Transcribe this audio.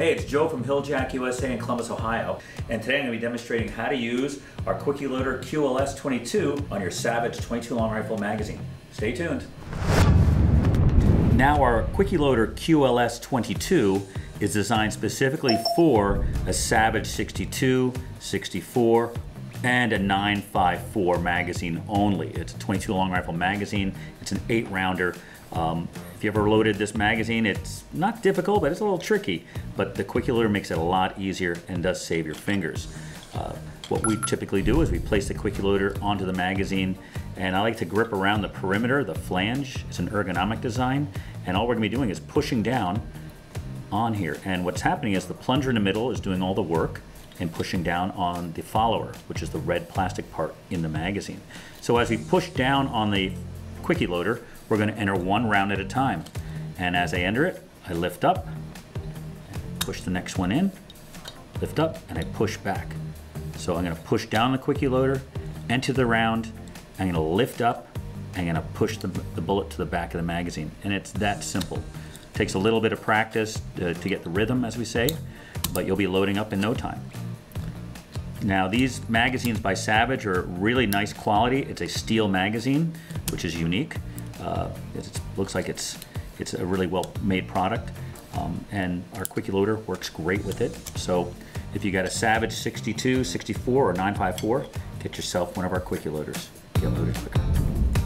Hey, it's Joe from Hilljak USA in Columbus, Ohio, and today I'm going to be demonstrating how to use our Quickie Loader QLS 22 on your Savage 22 Long Rifle magazine. Stay tuned. Now our Quickie Loader QLS 22 is designed specifically for a Savage 62, 64, and a 954 magazine only. It's a 22 long rifle magazine. It's an eight rounder. Um, if you ever loaded this magazine, it's not difficult, but it's a little tricky. But the Quickie Loader makes it a lot easier and does save your fingers. Uh, what we typically do is we place the Quickie Loader onto the magazine, and I like to grip around the perimeter, the flange. It's an ergonomic design, and all we're gonna be doing is pushing down on here. And what's happening is the plunger in the middle is doing all the work, and pushing down on the follower, which is the red plastic part in the magazine. So as we push down on the quickie loader, we're going to enter one round at a time. And as I enter it, I lift up, push the next one in, lift up, and I push back. So I'm going to push down the quickie loader, enter the round, I'm going to lift up, I'm going to push the, the bullet to the back of the magazine. And it's that simple. It takes a little bit of practice to, to get the rhythm, as we say, but you'll be loading up in no time. Now these magazines by Savage are really nice quality. It's a steel magazine, which is unique. Uh, it looks like it's, it's a really well made product. Um, and our Quickie Loader works great with it. So if you got a Savage 62, 64, or 954, get yourself one of our Quickie Loaders. Get loaded quicker.